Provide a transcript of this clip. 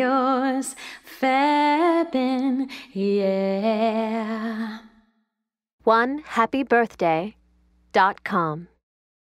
yours, Fabin, yeah. One happy birthday dot com.